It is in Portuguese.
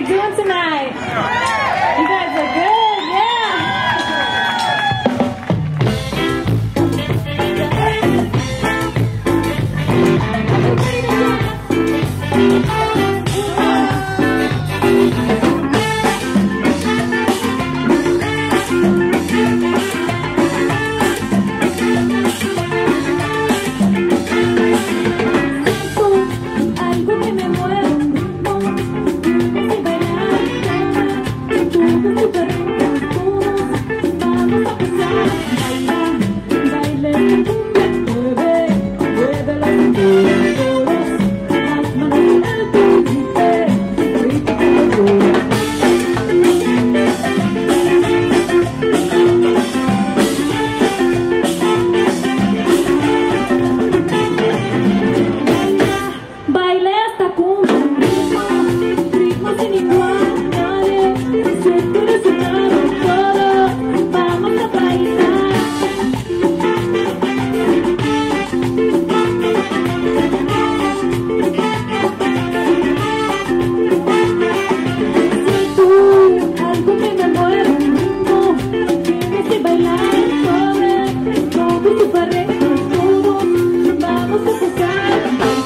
exams Música